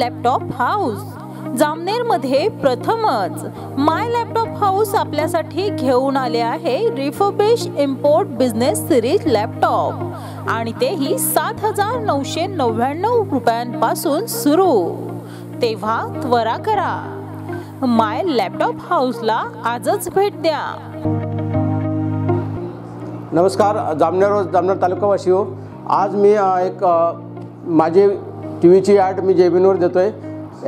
Laptop house जामनेरमध्ये प्रथमच माय laptop house आपल्यासाठी घेऊन आले आहे refurbish import business series laptop आणि तेही सात हजार नऊशे नव्याण्णव रुपयांपासून सुरू. तेव्हा त्वरा करा. माय लॅपटॉप हाऊसला आजच भेट द्या. नमस्कार जामनेर जामनेर तालुका वाशिव आज मी एक माझे टी व्हीची ॲड मी जेबीनवर देतो आहे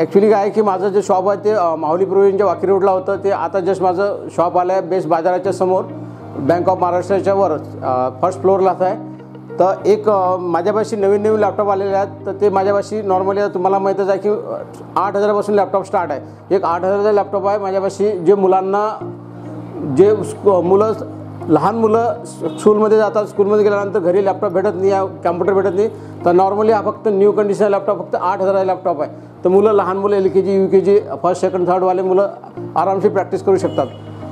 ॲक्च्युली काय आहे की माझं जे शॉप आहे ते माहुली प्रोविजनच्या वाकी रोडला होतं. ते आता जस्ट माझं शॉप आलं आहे बेस्ट बाजाराच्या समोर. बँक ऑफ महाराष्ट्राच्या वर फर्स्ट फ्लोअरलाच आहे. तर एक माझ्यापाशी नवीन नवीन लॅपटॉप आलेले आहेत. तर ते माझ्यापाशी नॉर्मली तुम्हाला माहीतच आहे की आठ हजारापासून लॅपटॉप स्टार्ट आहे. एक आठ हजाराचा लॅपटॉप आहे. माझ्यापाशी जे मुलांना जे स्क- मुलं लहान मुलं स्कूलमध्ये जातात स्कूलमध्ये गेल्यानंतर घरी लॅपटॉप भेटत नाही कॅम्प्युटर भेटत नाही तर नॉर्मली हा फक्त न्यू कंडिशन लॅपटॉप फक्त आठ हजाराचा लॅपटॉप आहे. तर मुलं लहान मुलं L K G U K G first second थर्डवाले मुलं आरामशी प्रॅक्टिस करू शकतात.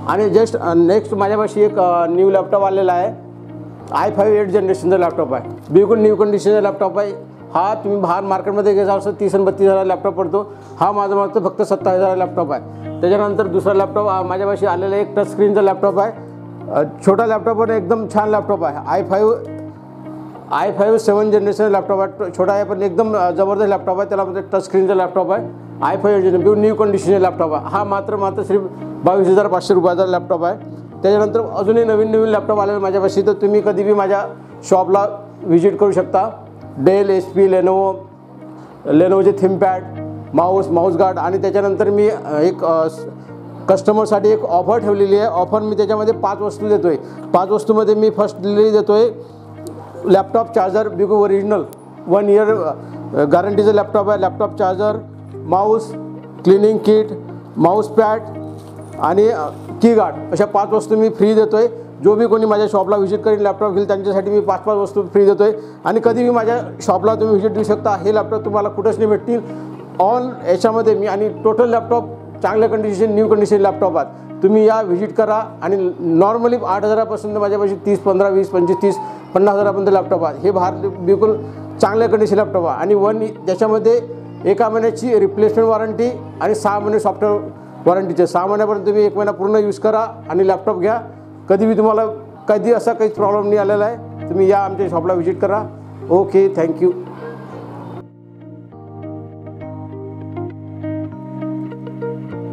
आणि जस्ट नेक्स्ट माझ्यापाशी एक न्यू लॅपटॉप आलेला आहे. आय फाईव्ह एट जनरेशनचा लॅपटॉप आहे. बिलकुल न्यू कंडिशनचा लॅपटॉप आहे. हा तुम्ही बाहेर मार्केटमध्ये घ्यायचा असं तीस आणि बत्तीस हजार लॅपटॉप पडतो. हा माझा मागचं फक्त सत्तावीस हजार लॅपटॉप आहे. त्याच्यानंतर दुसरा लॅपटॉप माझ्यापाशी आलेला एक टच स्क्रीनचा लॅपटॉप आहे. छोटा लॅपटॉप पण एकदम छान लॅपटॉप आहे. I five I five seven generation laptop आहे. छोटा आहे पण एकदम जबरदस्त लॅपटॉप आहे. त्याला म्हणजे टच स्क्रीनचा लॅपटॉप आहे. आय फाईव्ह जनरेशन बिव न्यू कंडिशनचा लॅपटॉप आहे. हा मात्र मात्र श्री बावीस हजार पाचशे रुपयाचा लॅपटॉप आहे. त्याच्यानंतर अजूनही नवीन नवीन लॅपटॉप आलेला माझ्यापाशी तर तुम्ही कधी बी माझ्या शॉपला व्हिजिट करू शकता. डेल एच पी लेनोवो लेनोवोचे थिमपॅड माऊस माऊस गार्ड आणि त्याच्यानंतर मी एक कस्टमरसाठी एक ऑफर ठेवलेली आहे. ऑफर मी त्याच्यामध्ये पाच वस्तू देतो आहे पाच वस्तूमध्ये मी फर्स्ट डिलिव्हरी देतो आहे लॅपटॉप चार्जर बिगो ओरिजिनल वन इयर गॅरंटीचं लॅपटॉप आहे. Laptop charger mouse cleaning kit mouse pad आणि की गार्ड अशा पाच वस्तू मी फ्री देतो आहे जो बी कोणी माझ्या शॉपला व्हिजिट करेल लॅपटॉप घेईल त्यांच्यासाठी मी पाच पाच वस्तू फ्री देतो आहे आणि कधी मी माझ्या शॉपला तुम्ही व्हिजिट देऊ शकता. हे लॅपटॉप तुम्हाला कुठंच नाही भेटतील. ऑल याच्यामध्ये मी आणि टोटल लॅपटॉप चांगल्या कंडिशन न्यू कंडिशन लॅपटॉप आहात. तुम्ही या व्हिजिट करा आणि नॉर्मली आठ हजारापासून माझ्यापाशी तीस पंधरा वीस पंचवीस तीस पन्नास हजारापर्यंत लॅपटॉप आहेत. हे भार बिलकुल चांगल्या कंडिशन लॅपटॉप आहे आणि वन त्याच्यामध्ये एका महिन्याची रिप्लेसमेंट वॉरंटी आणि सहा महिने सॉफ्टवेअर वॉरंटीचे सहा महिन्यापर्यंत तुम्ही एक महिना पूर्ण यूज करा आणि लॅपटॉप घ्या. कधी बी तुम्हाला कधी असा काहीच प्रॉब्लेम नाही आलेला आहे. तुम्ही या आमच्या शॉपला व्हिजिट करा. Okay thank you